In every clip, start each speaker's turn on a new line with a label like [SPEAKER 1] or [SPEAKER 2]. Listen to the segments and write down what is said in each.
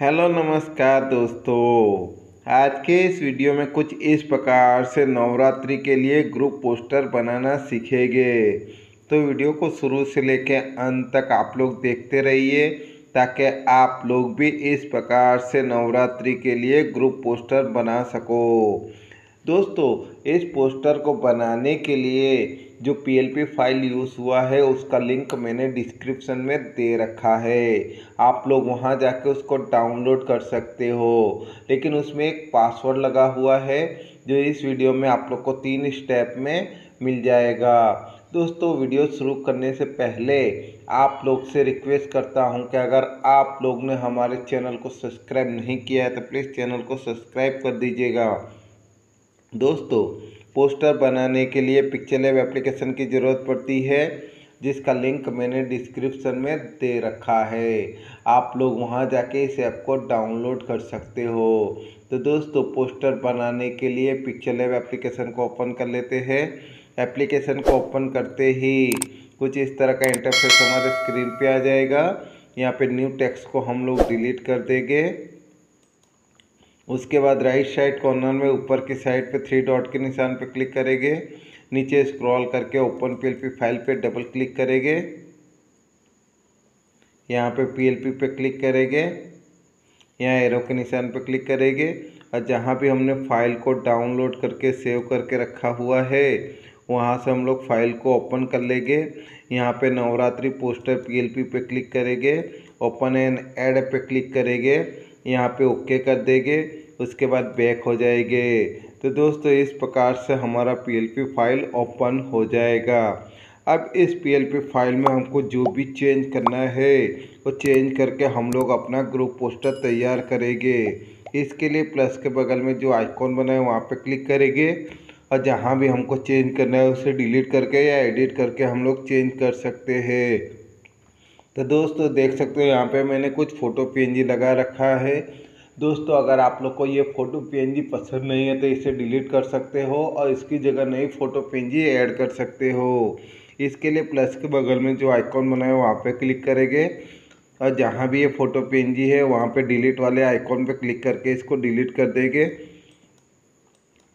[SPEAKER 1] Hello नमस्कार दोस्तों। आज के इस वीडियो में कुछ इस प्रकार से नवरात्रि के लिए ग्रुप पोस्टर बनाना सीखेंगे। तो वीडियो को शुरू से लेकर अंत तक आप लोग देखते रहिए, ताकि आप लोग भी इस प्रकार से नवरात्रि के लिए ग्रुप पोस्टर बना सको। दोस्तों, इस पोस्टर को बनाने के लिए जो पीएलपी फ़ाइल यूज़ हुआ है, उसका लिंक मैंने डिस्क्रिप्शन में दे रखा है। आप लोग वहाँ जाके उसको डाउनलोड कर सकते हो। लेकिन उसमें एक पासवर्ड लगा हुआ है, जो इस वीडियो में आप लोग को तीन स्टेप में मिल जाएगा। दोस्तों, वीडियो शुरू करने से पहले आप लोग से रिक्वेस्ट करता हूँ कि अगर आप लोग ने हमारे चैनल को सब्सक्राइब नहीं किया है तो प्लीज़ चैनल को सब्सक्राइब कर दीजिएगा। दोस्तों, पोस्टर बनाने के लिए पिक्चर लैब एप्लीकेशन की ज़रूरत पड़ती है, जिसका लिंक मैंने डिस्क्रिप्शन में दे रखा है। आप लोग वहाँ जाके इस ऐप को डाउनलोड कर सकते हो। तो दोस्तों, पोस्टर बनाने के लिए पिक्चर लैब एप्लीकेशन को ओपन कर लेते हैं। एप्लीकेशन को ओपन करते ही कुछ इस तरह का इंटरफेस हमारे स्क्रीन पे आ जाएगा। यहाँ पे न्यू टेक्स्ट को हम लोग डिलीट कर देंगे। उसके बाद राइट साइड कॉर्नर में ऊपर की साइड पे थ्री डॉट के निशान पे क्लिक करेंगे। नीचे स्क्रॉल करके ओपन पीएलपी फ़ाइल पे डबल क्लिक करेंगे। यहाँ पे पीएलपी पे क्लिक करेंगे। यहाँ एरो के निशान पे क्लिक करेंगे। और जहाँ भी हमने फ़ाइल को डाउनलोड करके सेव करके रखा हुआ है, वहाँ से हम लोग फ़ाइल को ओपन कर लेंगे। यहाँ पे नवरात्रि पोस्टर पीएलपी पे क्लिक करेंगे। ओपन एंड ऐड पे क्लिक करेंगे। यहाँ पे ओके कर देंगे, उसके बाद बैक हो जाएँगे। तो दोस्तों, इस प्रकार से हमारा पीएलपी फ़ाइल ओपन हो जाएगा। अब इस पीएलपी फ़ाइल में हमको जो भी चेंज करना है, वो चेंज करके हम लोग अपना ग्रुप पोस्टर तैयार करेंगे। इसके लिए प्लस के बगल में जो आइकॉन बना है, वहाँ पे क्लिक करेंगे। और जहाँ भी हमको चेंज करना है, उसे डिलीट करके या एडिट करके हम लोग चेंज कर सकते हैं। तो दोस्तों देख सकते हो यहाँ पे मैंने कुछ फ़ोटो पीएनजी लगा रखा है। दोस्तों, अगर आप लोग को ये फ़ोटो पीएनजी पसंद नहीं है तो इसे डिलीट कर सकते हो और इसकी जगह नई फ़ोटो पी ऐड कर सकते हो। इसके लिए प्लस के बगल में जो आइकॉन बना है वहाँ पे क्लिक करेंगे। और जहाँ भी ये फ़ोटो पीएनजी है, वहाँ पे डिलीट वाले आइकॉन पे क्लिक करके इसको डिलीट कर देंगे।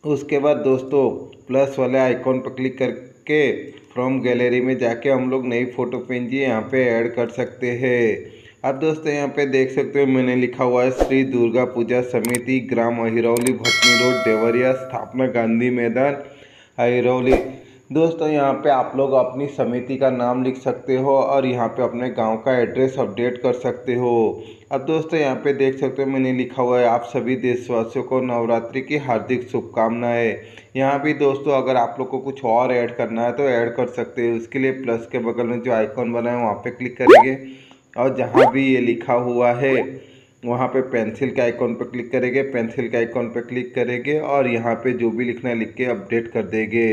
[SPEAKER 1] उसके बाद दोस्तों प्लस वाले आइकॉन पर क्लिक करके फ्रॉम गैलरी में जाके हम लोग नई फ़ोटो पेंजी यहाँ पे ऐड कर सकते हैं। अब दोस्तों यहाँ पे देख सकते हो मैंने लिखा हुआ है, श्री दुर्गा पूजा समिति, ग्राम अहिरौली, भटनी रोड, देवरिया, स्थापना गांधी मैदान, अहिरौली। दोस्तों, यहाँ पे आप लोग अपनी समिति का नाम लिख सकते हो और यहाँ पे अपने गाँव का एड्रेस अपडेट कर सकते हो। अब दोस्तों, यहाँ पे देख सकते हो मैंने लिखा हुआ है, आप सभी देशवासियों को नवरात्रि की हार्दिक शुभकामनाएँ। यहाँ भी दोस्तों, अगर आप लोग को कुछ और ऐड करना है तो ऐड कर सकते हो। उसके लिए प्लस के बगल में जो आइकॉन बना है, वहाँ पर क्लिक करेंगे और जहाँ भी ये लिखा हुआ है, वहाँ पे पेंसिल के आइकॉन पर क्लिक करेंगे। पेंसिल के आइकॉन पर क्लिक करेंगे और यहाँ पे जो भी लिखना है, लिख के अपडेट कर देंगे।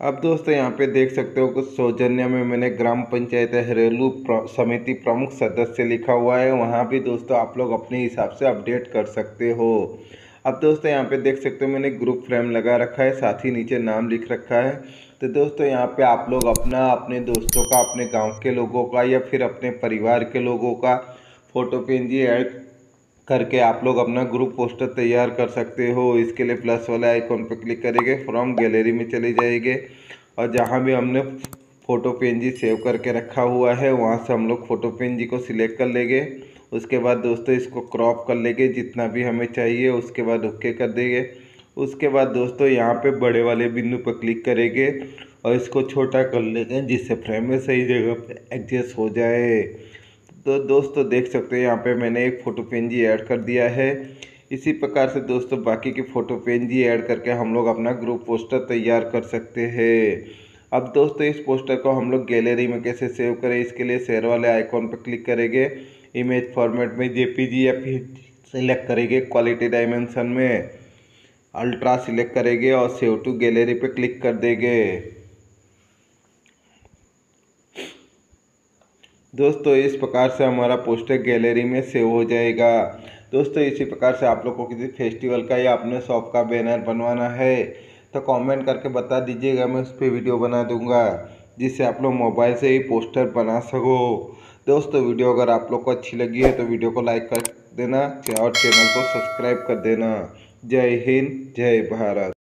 [SPEAKER 1] अब दोस्तों यहाँ पे देख सकते हो कुछ सौजन्य में मैंने ग्राम पंचायत घरेलू समिति प्रमुख सदस्य लिखा हुआ है। वहाँ भी दोस्तों आप लोग अपने हिसाब से अपडेट कर सकते हो। अब दोस्तों यहाँ पे देख सकते हो मैंने ग्रुप फ्रेम लगा रखा है, साथ ही नीचे नाम लिख रखा है। तो दोस्तों यहाँ पे आप लोग अपना, अपने दोस्तों का, अपने गाँव के लोगों का या फिर अपने परिवार के लोगों का फ़ोटो पेंजी ऐड करके आप लोग अपना ग्रुप पोस्टर तैयार कर सकते हो। इसके लिए प्लस वाले आइकॉन पर क्लिक करेंगे। फ्रॉम गैलरी में चले जाएँगे। और जहाँ भी हमने फ़ोटो पेंजी सेव करके रखा हुआ है, वहाँ से हम लोग फ़ोटो पेंजी को सिलेक्ट कर लेंगे। उसके बाद दोस्तों इसको क्रॉप कर लेंगे। जितना भी हमें चाहिए, उसके बाद ओके कर देंगे। उसके बाद दोस्तों यहाँ पे बड़े वाले बिंदु पर क्लिक करेंगे। और इसको छोटा कर लेंगे जिससे फ्रेम में सही जगह पे एडजस्ट हो जाए। तो दोस्तों देख सकते हैं, यहाँ पे मैंने एक फ़ोटो पेंजी ऐड कर दिया है। इसी प्रकार से दोस्तों बाकी की फ़ोटो पेंजी ऐड करके हम लोग अपना ग्रुप पोस्टर तैयार कर सकते हैं। अब दोस्तों इस पोस्टर को हम लोग गैलरी में कैसे सेव करें, इसके लिए शेयर वाले आइकॉन पर क्लिक करेंगे। इमेज फॉर्मेट में जेपीजी या फिर सिलेक्ट करेंगे क्वालिटी डायमेंशन में। अल्ट्रा सिलेक्ट करेंगे और सेव टू गैलरी पे क्लिक कर देंगे। दोस्तों, इस प्रकार से हमारा पोस्टर गैलरी में सेव हो जाएगा। दोस्तों, इसी प्रकार से आप लोग को किसी फेस्टिवल का या अपने शॉप का बैनर बनवाना है तो कमेंट करके बता दीजिएगा, मैं उस पर वीडियो बना दूँगा, जिससे आप लोग मोबाइल से ही पोस्टर बना सको। दोस्तों, वीडियो अगर आप लोग को अच्छी लगी है तो वीडियो को लाइक कर देना, और चैनल को सब्सक्राइब कर देना। जय हिंद, जय भारत।